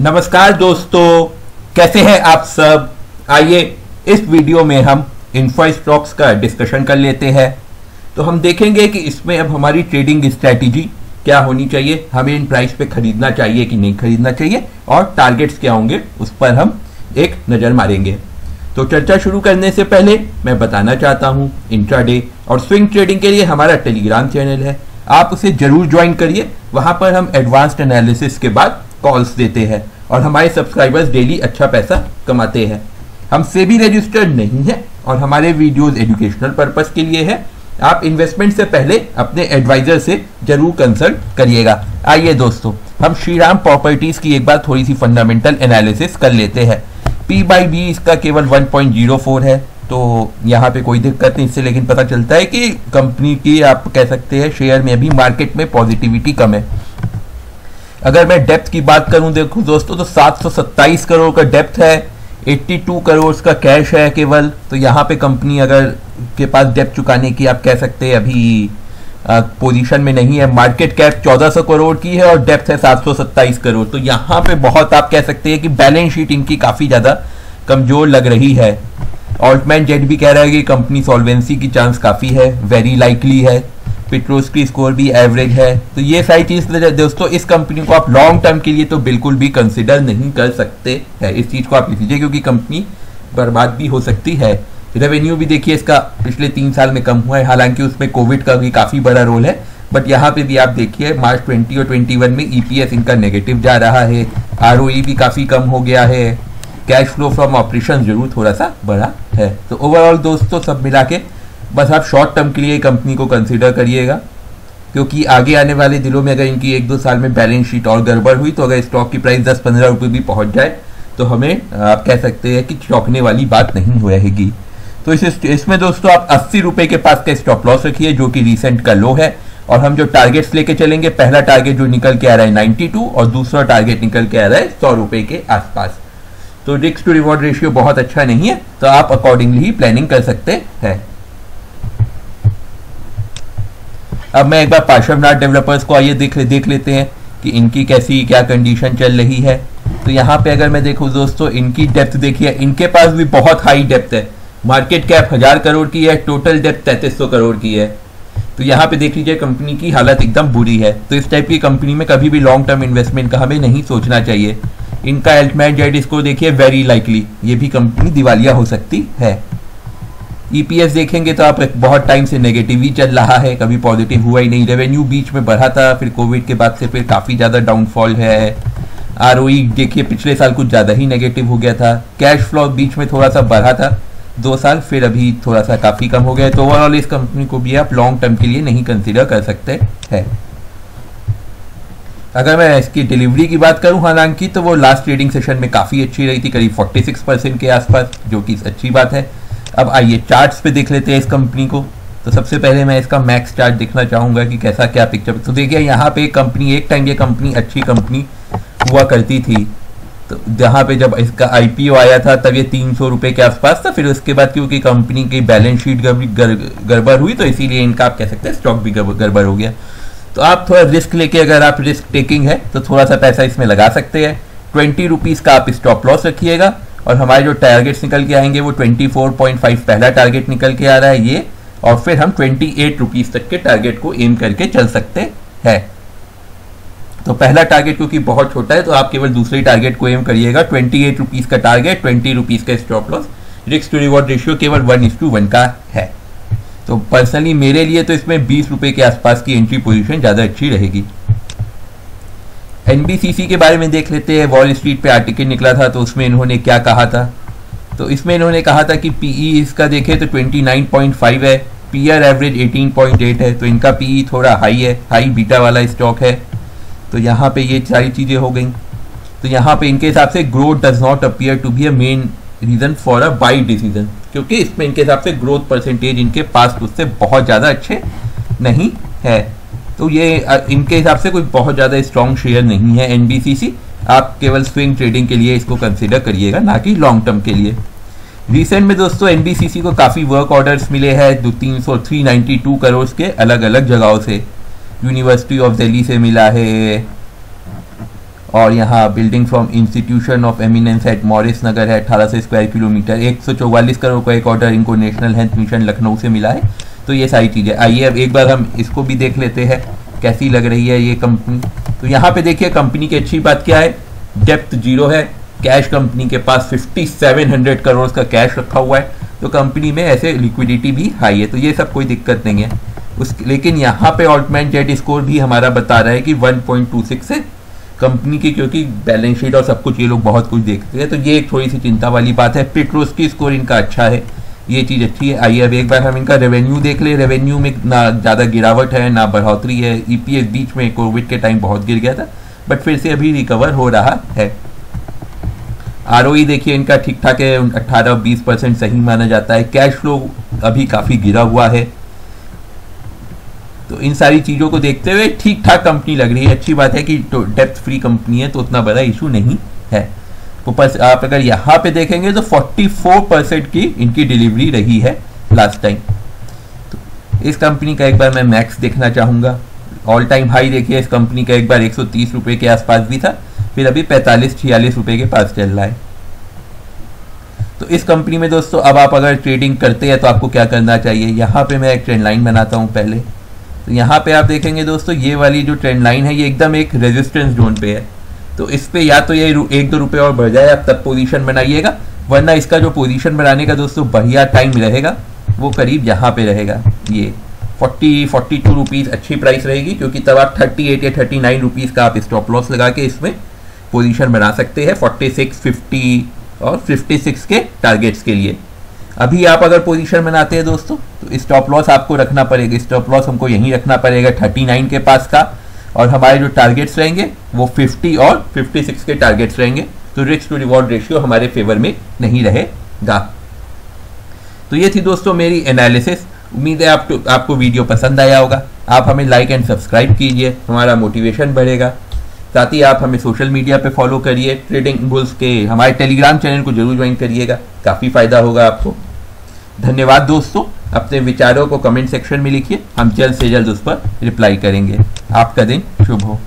नमस्कार दोस्तों, कैसे हैं आप सब? आइए, इस वीडियो में हम इन्फो स्टॉक्स का डिस्कशन कर लेते हैं। तो हम देखेंगे कि इसमें अब हमारी ट्रेडिंग स्ट्रैटेजी क्या होनी चाहिए, हमें इन प्राइस पे खरीदना चाहिए कि नहीं खरीदना चाहिए, और टारगेट्स क्या होंगे, उस पर हम एक नज़र मारेंगे। तो चर्चा शुरू करने से पहले मैं बताना चाहता हूँ इंट्राडे और स्विंग ट्रेडिंग के लिए हमारा टेलीग्राम चैनल है। आप उसे ज़रूर ज्वाइन करिए। वहाँ पर हम एडवांस्ड एनालिसिस के बाद कॉल्स देते हैं और हमारे सब्सक्राइबर्स डेली अच्छा पैसा कमाते हैं। हम से भी रजिस्टर्ड नहीं है और हमारे वीडियोस एजुकेशनल पर्पस के लिए है। आप इन्वेस्टमेंट से पहले अपने एडवाइजर से ज़रूर कंसल्ट करिएगा। आइए दोस्तों, हम श्रीराम प्रॉपर्टीज़ की एक बार थोड़ी सी फंडामेंटल एनालिसिस कर लेते हैं। पी बाई बी इसका केवल 1.04 है तो यहाँ पे कोई दिक्कत नहीं इससे, लेकिन पता चलता है कि कंपनी की आप कह सकते हैं शेयर में अभी मार्केट में पॉजिटिविटी कम है। अगर मैं डेप्थ की बात करूँ, देखो दोस्तों तो 727 करोड़ का डेप्थ है 82 करोड़ का कैश है केवल। तो यहाँ पे कंपनी अगर के पास डेप्थ चुकाने की आप कह सकते हैं, अभी पोजीशन में नहीं है। मार्केट कैप 1400 करोड़ की है और डेप्थ है 727 करोड़। तो यहाँ पे बहुत आप कह सकते हैं कि बैलेंस शीट इनकी काफ़ी ज़्यादा कमज़ोर लग रही है। ऑल्टमैन जेड भी कह रहा है कि कंपनी सॉल्वेंसी की चांस काफ़ी है वेरी लाइकली है। पेट्रोस की स्कोर भी एवरेज है। तो ये सारी चीज़ दोस्तों, इस कंपनी को आप लॉन्ग टर्म के लिए तो बिल्कुल भी कंसिडर नहीं कर सकते हैं। इस चीज़ को आप लीजिए, क्योंकि कंपनी बर्बाद भी हो सकती है। रेवेन्यू भी देखिए, इसका पिछले तीन साल में कम हुआ है। हालाँकि उसमें कोविड का भी काफ़ी बड़ा रोल है। बट यहाँ पे भी आप देखिए मार्च 20 और 21 में ईपीएस इनका नेगेटिव जा रहा है। आरओई भी काफ़ी कम हो गया है। कैश फ्लो फ्रॉम ऑपरेशन ज़रूर थोड़ा सा बढ़ा है। तो ओवरऑल दोस्तों, सब मिला के बस आप शॉर्ट टर्म के लिए कंपनी को कंसिडर करिएगा, क्योंकि आगे आने वाले दिनों में अगर इनकी एक दो साल में बैलेंस शीट और गड़बड़ हुई तो अगर स्टॉक की प्राइस दस पंद्रह रुपये भी पहुँच जाए तो हमें आप कह सकते हैं कि चौंकने वाली बात नहीं हो रहेगी। तो इस इसमें दोस्तों आप अस्सी रुपये के पास का स्टॉप लॉस रखिए, जो कि रिसेंट का लो है, और हम जो टारगेट्स लेके चलेंगे, पहला टारगेट जो निकल के आ रहा है 92 और दूसरा टारगेट निकल के आ रहा है सौ रुपए के आसपास। तो रिक्स टू रिवॉर्ड रेशियो बहुत अच्छा नहीं है तो आप अकॉर्डिंगली ही प्लानिंग कर सकते हैं। अब मैं एक बार पार्श्वनाथ डेवलपर्स को आइए देख देख लेते हैं कि इनकी कैसी, क्या कंडीशन चल रही है। तो यहाँ पे अगर मैं देखूँ दोस्तों, इनकी डेप्थ देखिए, इनके पास भी बहुत हाई डेप्थ है। मार्केट कैप हज़ार करोड़ की है टोटल डेप्थ तैतीस करोड़ की है। तो यहाँ पे देख लीजिए कंपनी की हालत एकदम बुरी है। तो इस टाइप की कंपनी में कभी भी लॉन्ग टर्म इन्वेस्टमेंट का हमें नहीं सोचना चाहिए। इनका एल्टमैन जेड इसको देखिए वेरी लाइकली ये भी कंपनी दिवालिया हो सकती है। ईपीएस e देखेंगे तो आप बहुत टाइम से नेगेटिव ही चल रहा है, कभी पॉजिटिव हुआ ही नहीं। रेवेन्यू बीच में बढ़ा था, फिर कोविड के बाद से फिर काफ़ी ज़्यादा डाउनफॉल है। आर e देखिए, पिछले साल कुछ ज़्यादा ही नेगेटिव हो गया था। कैश फ्लो बीच में थोड़ा सा बढ़ा था। दो साल फिर अभी थोड़ा सा काफ़ी कम हो गया तो ओवरऑल इस कंपनी को भी आप लॉन्ग टर्म के लिए नहीं कंसिडर कर सकते हैं। अगर मैं इसकी डिलीवरी की बात करूँ हालाँकि तो वो लास्ट ट्रेडिंग सेशन में काफ़ी अच्छी रही थी, करीब 46 परसेंट के आसपास, जो कि अच्छी बात है। अब आइए चार्ट्स पे देख लेते हैं इस कंपनी को। तो सबसे पहले मैं इसका मैक्स चार्ट देखना चाहूँगा कि कैसा क्या पिक्चर तो देखिए, यहाँ पे कंपनी एक टाइम ये कंपनी अच्छी कंपनी हुआ करती थी। तो जहाँ पे जब इसका आईपीओ आया था, तब ये तीन सौ रुपये के आसपास था। फिर उसके बाद क्योंकि कंपनी की बैलेंस शीट गड़बड़ हुई तो इसीलिए इनका आप कह सकते हैं स्टॉक भी गड़बड़ हो गया। तो आप थोड़ा रिस्क लेके अगर आप रिस्क टेकिंग है तो थोड़ा सा पैसा इसमें लगा सकते हैं। ट्वेंटी रुपीज़ का आप स्टॉप लॉस रखिएगा। और हमारे जो टारगेट्स निकल के आएँगे, वो 24.5 पहला टारगेट निकल के आ रहा है ये, और फिर हम 28 रुपीस तक के टारगेट को एम करके चल सकते हैं। तो पहला टारगेट क्योंकि बहुत छोटा है तो आप केवल दूसरे टारगेट को एम करिएगा। ट्वेंटी एट रुपीज़ का टारगेट ट्वेंटी रुपीज़ का stop loss risk to reward ratio केवल वन इज़ टू वन का है। तो पर्सनली मेरे लिए तो इसमें बीस रुपए के आसपास की एंट्री पोजीशन ज़्यादा अच्छी रहेगी। एनबीसीसी के बारे में देख लेते हैं। वॉल स्ट्रीट पे आर्टिकल निकला था तो उसमें इन्होंने क्या कहा था? तो इसमें इन्होंने कहा था कि पीई e इसका देखें तो 29.5 है। पीआर एवरेज 18.8 है तो इनका पीई e थोड़ा हाई है हाई बीटा वाला स्टॉक है। तो यहाँ पे ये सारी चीज़ें हो गई। तो यहाँ पे इनके हिसाब से growth does not appear to be a main reason for a buy decision क्योंकि इसमें इनके हिसाब से ग्रोथ परसेंटेज इनके पास उससे बहुत ज़्यादा अच्छे नहीं है। तो ये इनके हिसाब से कोई बहुत ज़्यादा स्ट्रॉन्ग शेयर नहीं है एनबीसीसी आप केवल स्विंग ट्रेडिंग के लिए इसको कंसिडर करिएगा, ना कि लॉन्ग टर्म के लिए। रिसेंट में दोस्तों एनबीसीसी को काफ़ी वर्क ऑर्डर्स मिले हैं, दो तीन सौ थ्री नाइन्टी टू करोड़ के अलग अलग जगहों से। यूनिवर्सिटी ऑफ़ दिल्ली से मिला है, और यहाँ building from institution of eminence at Maurice Nagar है, अठारह सौ स्क्वायर किलोमीटर एक सौ चौवालीस करोड़ का एक ऑर्डर इनको नेशनल हेल्थ मिशन लखनऊ से मिला है। तो ये सारी चीज़ें। आइए अब एक बार हम इसको भी देख लेते हैं, कैसी लग रही है ये कंपनी तो यहाँ पे देखिए कंपनी की अच्छी बात क्या है? डेप्थ ज़ीरो है। कैश कंपनी के पास 5700 करोड़ का कैश रखा हुआ है। तो कंपनी में ऐसे लिक्विडिटी भी हाई है। तो ये सब कोई दिक्कत नहीं है। उस, लेकिन यहाँ पे ऑल्टमैन जेड स्कोर भी हमारा बता रहा है कि 1.26 है। कंपनी की क्योंकि बैलेंस शीट और सब कुछ ये लोग बहुत कुछ देखते हैं। तो ये एक थोड़ी सी चिंता वाली बात है। पेट्रोस की स्कोर इनका अच्छा है। ये चीज़ अच्छी है। आइए अब एक बार हम इनका रेवेन्यू देख ले। रेवेन्यू में ना ज़्यादा गिरावट है, ना बढ़ोतरी है। ईपीएस बीच में कोविड के टाइम बहुत गिर गया था बट फिर से अभी रिकवर हो रहा है। आर देखिए, इनका ठीक ठाक है। अट्ठारह बीस परसेंट सही माना जाता है। कैश फ्लो अभी काफ़ी गिरा हुआ है। तो इन सारी चीज़ों को देखते हुए ठीक ठाक कंपनी लग रही है। अच्छी बात है कि डेप्थ फ्री कंपनी है तो उतना बड़ा इशू नहीं है। आप अगर यहाँ पे देखेंगे तो 44 परसेंट की इनकी डिलीवरी रही है लास्ट टाइम तो इस कंपनी का एक बार मैं मैक्स देखना चाहूँगा। ऑल टाइम हाई देखिए, इस कंपनी का एक बार एक रुपए के आसपास भी था, फिर अभी पैंतालीस, छियालीस रुपए के पास चल रहा है। तो इस कंपनी में दोस्तों, अब आप अगर ट्रेडिंग करते हैं तो आपको क्या करना चाहिए? यहाँ पे मैं एक ट्रेंड लाइन बनाता हूँ पहले। तो यहाँ पे आप देखेंगे दोस्तों, ये वाली जो ट्रेंड लाइन है, ये एकदम एक रेजिस्टेंस जोन पे है। तो इस पे या तो ये एक दो रुपए और बढ़ जाए, आप तब पोजीशन बनाइएगा। वरना इसका जो पोजीशन बनाने का दोस्तों, बढ़िया टाइम रहेगा, वो करीब यहाँ पे रहेगा। ये फोर्टी फोर्टी टू रुपीज़ अच्छी प्राइस रहेगी, क्योंकि तब आप थर्टी एट या थर्टी नाइन रुपीज़ का आप स्टॉप लॉस लगा के इसमें पोजीशन बना सकते हैं फोर्टी सिक्स फिफ्टी और फिफ्टी सिक्स के टारगेट्स के लिए। अभी आप अगर पोजीशन बनाते हैं दोस्तों तो स्टॉप लॉस आपको रखना पड़ेगा। स्टॉप लॉस हमको यहीं रखना पड़ेगा थर्टी नाइन के पास का। और हमारे जो टारगेट्स रहेंगे वो 50 और 56 के टारगेट्स रहेंगे। तो रिस्क टू रिवॉर्ड रेशियो हमारे फेवर में नहीं रहेगा। तो ये थी दोस्तों मेरी एनालिसिस उम्मीद है आप तो, आपको वीडियो पसंद आया होगा। आप हमें लाइक एंड सब्सक्राइब कीजिए हमारा मोटिवेशन बढ़ेगा। साथ ही आप हमें सोशल मीडिया पे फॉलो करिए। ट्रेडिंग बुल्स के हमारे टेलीग्राम चैनल को ज़रूर ज्वाइन करिएगा। काफ़ी फ़ायदा होगा आपको। धन्यवाद दोस्तों, अपने विचारों को कमेंट सेक्शन में लिखिए, हम जल्द से जल्द उस पर रिप्लाई करेंगे। आपका दिन शुभ हो।